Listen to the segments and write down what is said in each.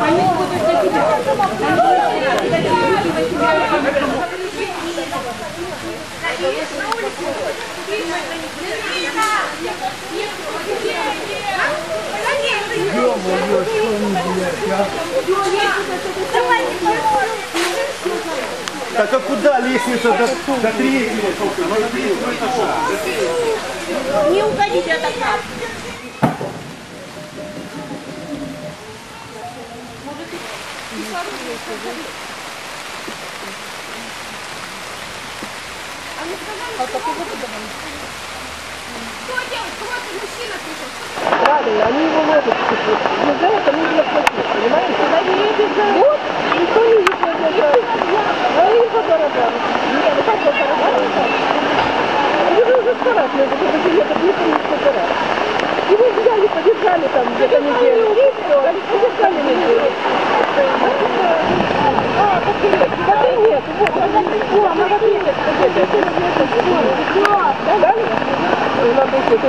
Они будут на тебя. Ё-моё, что они, блядь, а? Так а куда лестница до, до третьего? Не уходите от окна. Правильно, они его могут купить. Но за это нужно платить, понимаете? Когда не едет за год, никто не видит за А им по дорогам. Нет, ну как по дорогам? Раз, но это не раз. Его взяли, подержали там где-то неделю. И все, подержали неделю. А. Воды нет. Вот, о, магазин нет. Да? Ой, надо еще, это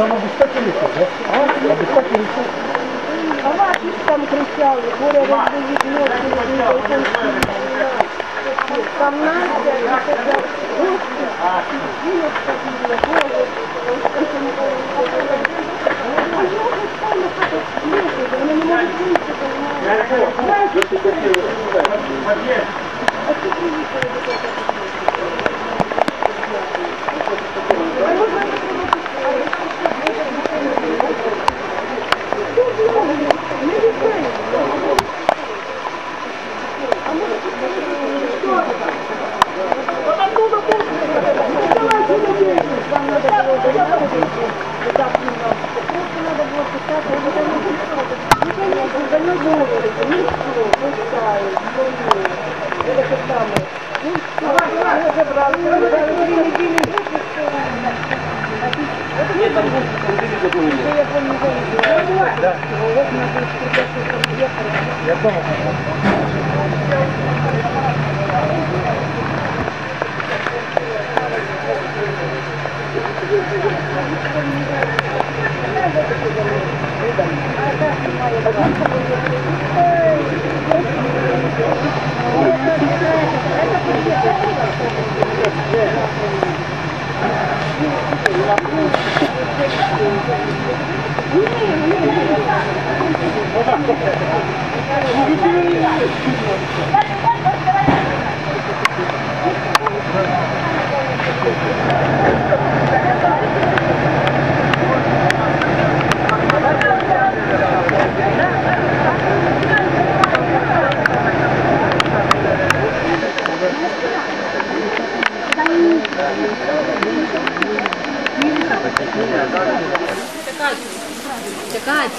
Там обеспечили да? А? Обеспечили А ваши там кричали, Боря разбудит ночью, там Настя, и тогда, Господи, сидела, ходила, Боже, Чекать. Чекать.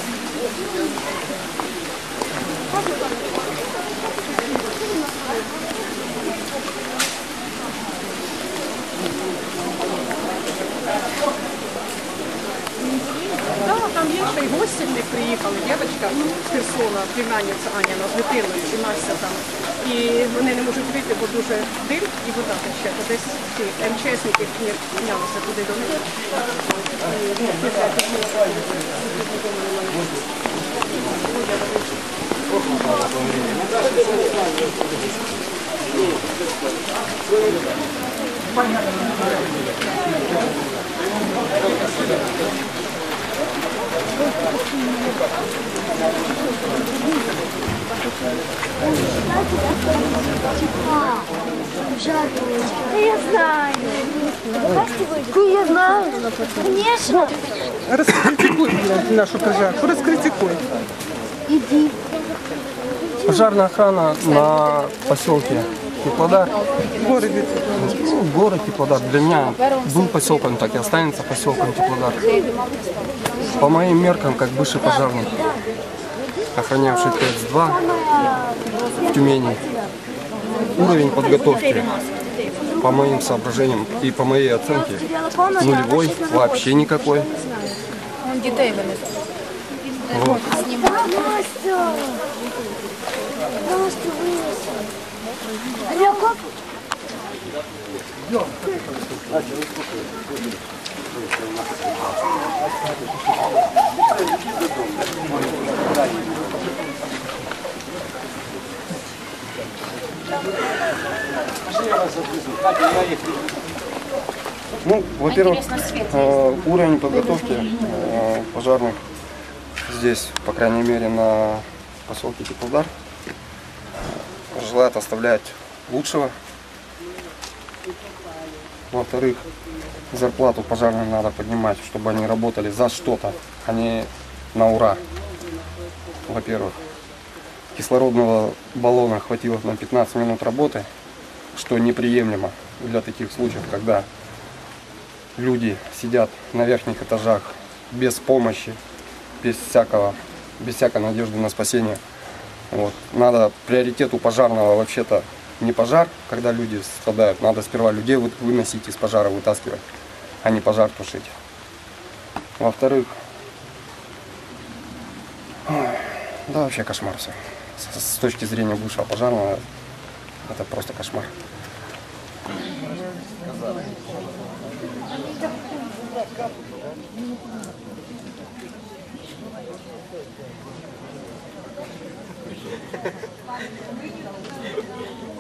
Там є ще й гостільник приїхали, дівчинка з Херсона, племянниця Аніна ну, з дитиною, і Настя там. І вони не можуть вийти, бо дуже дим і вода тече. То десь ці МЧСники мінялися туди до них. Ну, не знаю, ми Я знаю. Я. Конечно. Раскритикуй нашу пожарку, раскритикуй. Иди. Пожарная охрана на поселке Теплодар. В городе. Ну, город Теплодар для меня был поселком, так и останется поселком Теплодар. По моим меркам, как бывший пожарный, охранявший ТЭЦ-2 в Тюмени, уровень подготовки, по моим соображениям и по моей оценке, нулевой, вообще никакой. Вот. Настя. Настя вынесла. Как? Ну, во-первых, э, уровень подготовки э, пожарных здесь, по крайней мере, на поселке Теплодар, желает оставлять лучшего. Во-вторых, зарплату пожарным надо поднимать, чтобы они работали за что-то, а не на ура. Во-первых, кислородного баллона хватило на 15 минут работы, что неприемлемо для таких случаев, когда люди сидят на верхних этажах без помощи, без всякого, без всякой надежды на спасение. Вот. Надо приоритет у пожарного вообще-то не пожар, когда люди страдают. Надо сперва людей вы- выносить из пожара, вытаскивать, а не пожар тушить. Во-вторых, да вообще кошмар все. С, с точки зрения бывшего пожарного, это просто кошмар. Мануля Thank you.